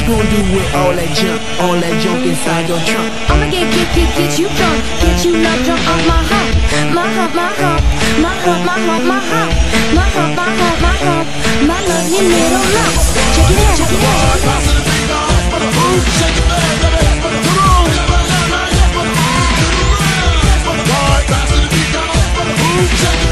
you gonna do with all that junk, all that junk inside your trunk? I'ma get, get, get, get you drunk, get you love drunk off my hop, my hop, my hop, my hop, my hop, my hop, my hop, my hop, my hump, my lovely little lump. Check it out, check it out. check it back, baby. Come on. Shake it.